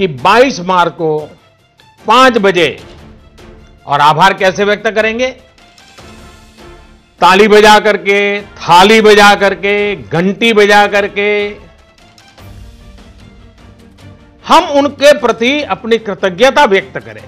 कि 22 मार्च को 5 बजे, और आभार कैसे व्यक्त करेंगे? ताली बजा करके, थाली बजा करके, घंटी बजा करके, हम उनके प्रति अपनी कृतज्ञता व्यक्त करें।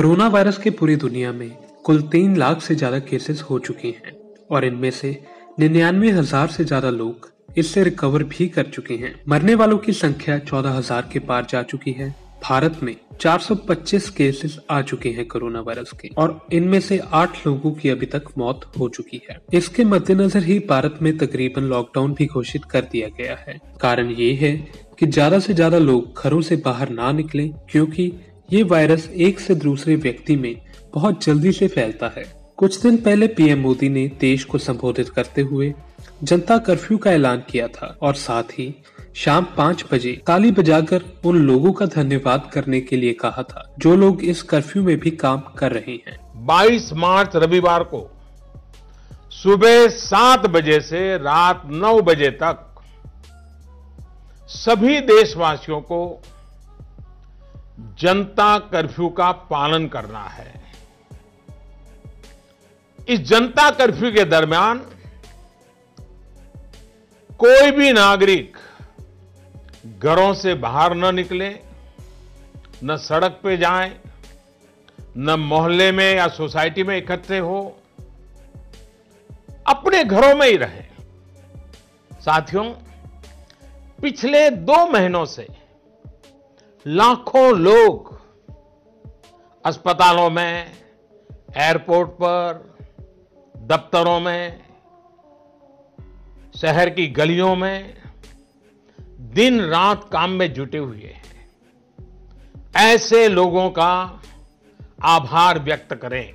कोरोना वायरस के पूरी दुनिया में कुल तीन लाख से ज़्यादा केसेस हो चुके हैं और इनमें से निन्यानवे हज़ार से ज़्यादा लोग इससे रिकवर भी कर चुके हैं। मरने वालों की संख्या चौदह हज़ार के पार जा चुकी है। भारत में 425 केसेस आ चुके हैं कोरोना वायरस के और इनमें से आठ लोगों की अभी तक मौत हो चुकी है। इसके मद्देनजर ही भारत में तकरीबन लॉकडाउन भी घोषित कर दिया गया है। कारण ये है कि ज़्यादा से ज़्यादा लोग घरों से बाहर ना निकलें क्योंकि ये वायरस एक से दूसरे व्यक्ति में बहुत जल्दी से फैलता है। कुछ दिन पहले पीएम मोदी ने देश को संबोधित करते हुए जनता कर्फ्यू का ऐलान किया था और साथ ही शाम पाँच बजे ताली बजाकर उन लोगों का धन्यवाद करने के लिए कहा था, जो लोग इस कर्फ्यू में भी काम कर रहे हैं। 22 मार्च रविवार को सुबह सात बजे से रात नौ बजे तक सभी देशवासियों को जनता कर्फ्यू का पालन करना है। इस जनता कर्फ्यू के दरमियान कोई भी नागरिक घरों से बाहर न निकले, न सड़क पे जाए, न मोहल्ले में या सोसाइटी में इकट्ठे हो, अपने घरों में ही रहें। साथियों, पिछले दो महीनों से लाखों लोग अस्पतालों में, एयरपोर्ट पर, दफ्तरों में, शहर की गलियों में दिन रात काम में जुटे हुए हैं। ऐसे लोगों का आभार व्यक्त करें।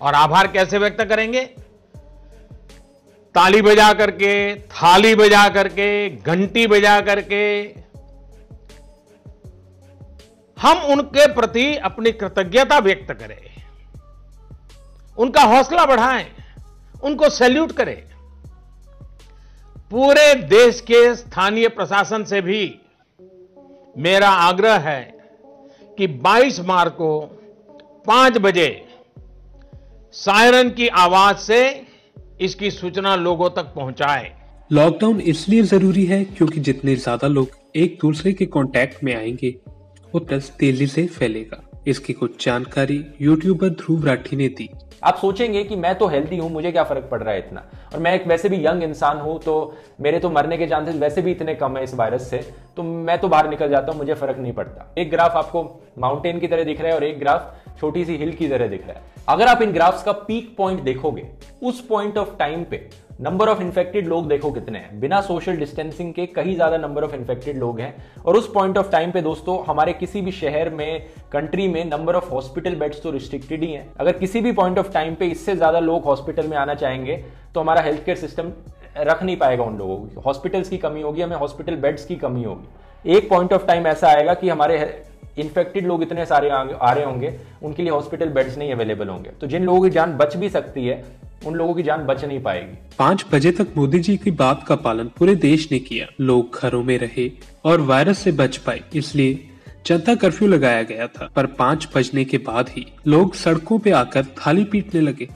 और आभार कैसे व्यक्त करेंगे? ताली बजा करके, थाली बजा करके, घंटी बजा करके हम उनके प्रति अपनी कृतज्ञता व्यक्त करें। उनका हौसला बढ़ाएँ। उनको सैल्यूट करें। पूरे देश के स्थानीय प्रशासन से भी मेरा आग्रह है कि 22 मार्च को 5 बजे सायरन की आवाज़ से इसकी सूचना लोगों तक पहुंचाएँ। लॉकडाउन इसलिए ज़रूरी है क्योंकि जितने ज़्यादा लोग एक दूसरे के कांटेक्ट में आएँगे उतना तेज़ी से फैलेगा। इसकी कुछ जानकारी यूट्यूबर ध्रुव राठी ने दी। आप सोचेंगे कि मैं तो हेल्दी हूँ, मुझे क्या फ़र्क पड़ रहा है इतना? और मैं एक वैसे भी यंग इंसान हूँ तो मेरे तो मरने के चांसेस वैसे भी इतने कम है इस वायरस से। तो मैं तो बाहर निकल जाता हूँ, मुझे फ़र्क नहीं पड़ता। एक ग्राफ आपको माउंटेन की तरह दिख रहा है और एक ग्राफ छोटी सी हिल की तरह दिख रहा है। अगर आप इन ग्राफ्स का पीक पॉइंट देखोगे, उस पॉइंट ऑफ़ टाइम पे नंबर ऑफ़ इन्फेक्टेड लोग देखो कितने हैं। बिना सोशल डिस्टेंसिंग के कहीं ज़्यादा नंबर ऑफ़ इन्फेक्टेड लोग हैं। और उस पॉइंट ऑफ़ टाइम पे दोस्तों, हमारे किसी भी शहर में कंट्री में नंबर ऑफ़ हॉस्पिटल बेड्स तो रिस्ट्रिक्टेड ही हैं। अगर किसी भी पॉइंट ऑफ़ टाइम पे इससे ज़्यादा लोग हॉस्पिटल में आना चाहेंगे तो हमारा हेल्थ केयर सिस्टम रख नहीं पाएगा उन लोगों को। हॉस्पिटल्स की कमी होगी, हमें हॉस्पिटल बेड्स की कमी होगी। एक पॉइंट ऑफ़ टाइम ऐसा आएगा कि हमारे इन्फेक्टेड लोग इतने सारे आ रहे होंगे, उनके लिए हॉस्पिटल बेड्स नहीं अवेलेबल होंगे। तो जिन लोगों की जान बच भी सकती है, उन लोगों की जान बच नहीं पाएगी। पाँच बजे तक मोदी जी की बात का पालन पूरे देश ने किया। लोग घरों में रहे और वायरस से बच पाए, इसलिए जनता कर्फ्यू लगाया गया था। पर पाँच बजने के बाद ही लोग सड़कों पे आकर थाली पीटने लगे।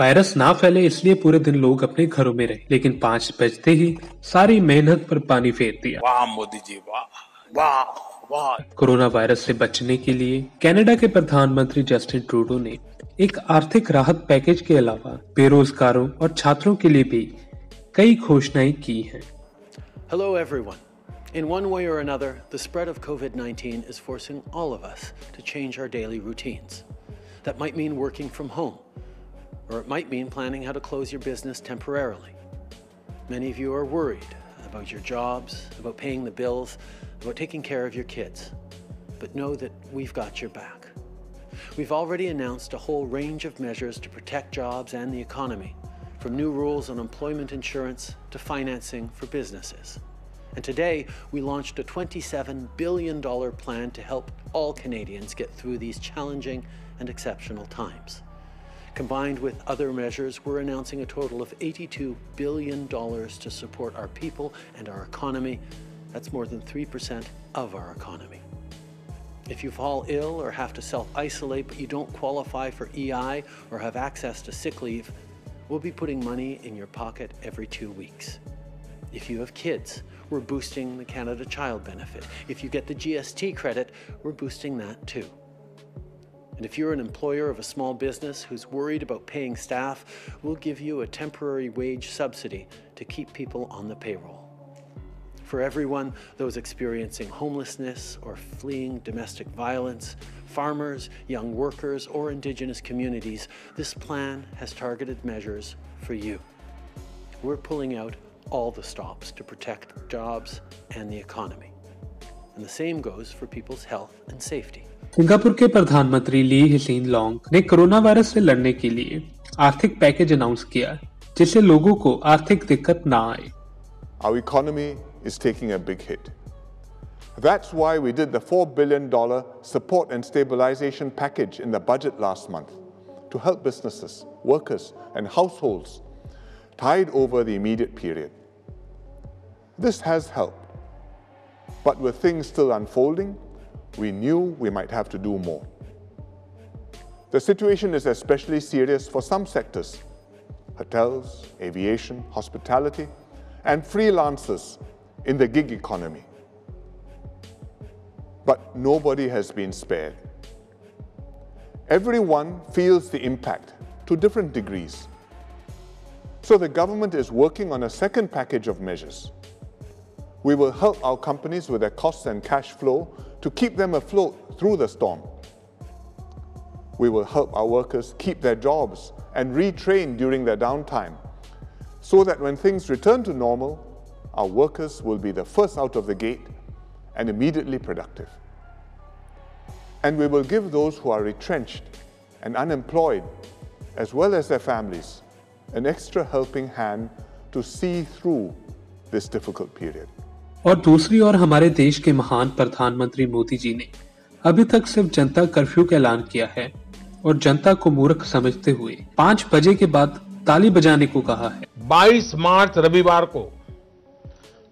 वायरस ना फैले इसलिए पूरे दिन लोग अपने घरों में रहे लेकिन पाँच बजते ही सारी मेहनत पर पानी फेर दिया वाह मोदी जी वाह वाह वाह कोरोना वायरस से बचने के लिए कनाडा के प्रधानमंत्री जस्टिन ट्रूडो ने एक आर्थिक राहत पैकेज के अलावा बेरोजगारों और छात्रों के लिए भी कई घोषणाएँ की हैं Hello, everyone. In one way or another, the spread of COVID 19 is forcing all of us to change our daily routines. That might mean working from home, or it might mean planning how to close your business temporarily. Many of you are worried about your jobs, about paying the bills, about taking care of your kids. But know that we've got your back. We've already announced a whole range of measures to protect jobs and the economy, from new rules on employment insurance to financing for businesses. And today, we launched a $27 billion plan to help all Canadians get through these challenging and exceptional times. Combined with other measures, we're announcing a total of $82 billion to support our people and our economy. That's more than 3% of our economy. If you fall ill or have to self isolate but you don't qualify for EI or have access to sick leave, we'll be putting money in your pocket every two weeks. If you have kids, we're boosting the Canada Child Benefit. If you get the GST credit, we're boosting that too. And if you're an employer of a small business who's worried about paying staff, we'll give you a temporary wage subsidy to keep people on the payroll. For everyone, those experiencing homelessness or fleeing domestic violence, farmers, young workers, or Indigenous communities, this plan has targeted measures for you. We're pulling out all the stops to protect jobs and the economy. And the same goes for people's health and safety. Singapore के प्रधानमंत्री Lee हिसीन लोंग ने corona virus से लड़ने के लिए आर्थिक package announce किया जिससे लोगों को आर्थिक दिक्कत ना आए Our economy is taking a big hit. That's why we did the $4 billion support and stabilization package in the budget last month to help businesses, workers, and households tied over the immediate period. This has helped. But with things still unfolding, we knew we might have to do more. The situation is especially serious for some sectors hotels, aviation, hospitality, and freelancers in the gig economy. But nobody has been spared. Everyone feels the impact to different degrees. So the government is working on a second package of measures. We will help our companies with their costs and cash flow to keep them afloat through the storm. We will help our workers keep their jobs and retrain during their downtime so that when things return to normal, our workers will be the first out of the gate and immediately productive. And we will give those who are retrenched and unemployed, as well as their families, an extra helping hand to see through this difficult period. और दूसरी ओर हमारे देश के महान प्रधानमंत्री मोदी जी ने अभी तक सिर्फ़ जनता कर्फ्यू का ऐलान किया है और जनता को मूर्ख समझते हुए पाँच बजे के बाद ताली बजाने को कहा है। 22 मार्च रविवार को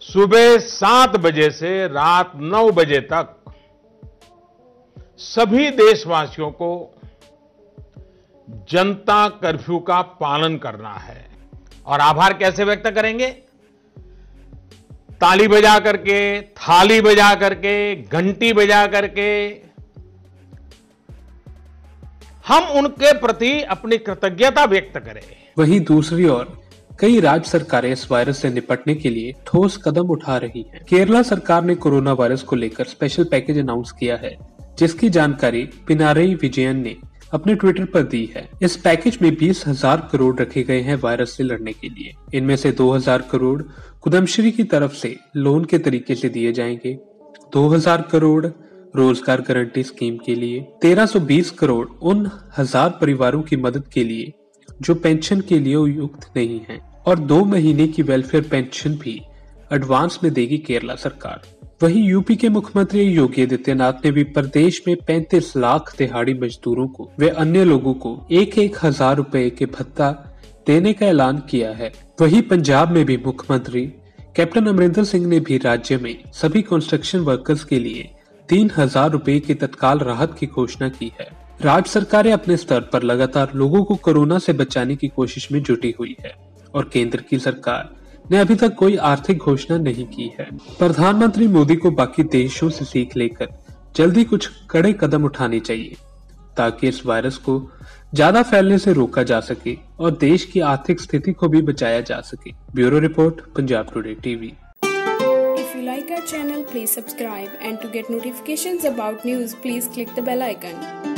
सुबह सात बजे से रात नौ बजे तक सभी देशवासियों को जनता कर्फ्यू का पालन करना है। और आभार कैसे व्यक्त करेंगे? ताली बजा करके, थाली बजा करके, घंटी बजा करके, हम उनके प्रति अपनी कृतज्ञता व्यक्त करें वहीं दूसरी ओर, कई राज्य सरकारें इस वायरस से निपटने के लिए ठोस कदम उठा रही हैं। केरला सरकार ने कोरोना वायरस को लेकर स्पेशल पैकेज अनाउंस किया है, जिसकी जानकारी पिनारई विजयन ने अपने ट्विटर पर दी है। इस पैकेज में बीस हज़ार करोड़ रखे गए हैं वायरस से लड़ने के लिए। इनमें से 2000 करोड़ कुदमश्री की तरफ़ से लोन के तरीके से दिए जाएँगे। 2000 करोड़ रोज़गार गारंटी स्कीम के लिए। 1320 करोड़ उन हज़ार परिवारों की मदद के लिए जो पेंशन के लिए उपयुक्त नहीं है। और दो महीने की वेलफेयर पेंशन भी एडवांस में देगी केरला सरकार। वहीं यूपी के मुख्यमंत्री योगी आदित्यनाथ ने भी प्रदेश में 35 लाख दिहाड़ी मजदूरों को व अन्य लोगों को एक एक हज़ार रूपए के भत्ता देने का ऐलान किया है। वहीं पंजाब में भी मुख्यमंत्री कैप्टन अमरिंदर सिंह ने भी राज्य में सभी कंस्ट्रक्शन वर्कर्स के लिए तीन हज़ार रूपए की तत्काल राहत की घोषणा की है। राज्य सरकारें अपने स्तर पर लगातार लोगों को कोरोना से बचाने की कोशिश में जुटी हुई है और केंद्र की सरकार ने अभी तक कोई आर्थिक घोषणा नहीं की है। प्रधानमंत्री मोदी को बाकी देशों से सीख लेकर जल्दी कुछ कड़े कदम उठाने चाहिए ताकि इस वायरस को ज़्यादा फैलने से रोका जा सके और देश की आर्थिक स्थिति को भी बचाया जा सके। Bureau report Punjab today TV. If you like our channel, please subscribe and to get notifications about news, please click the bell icon.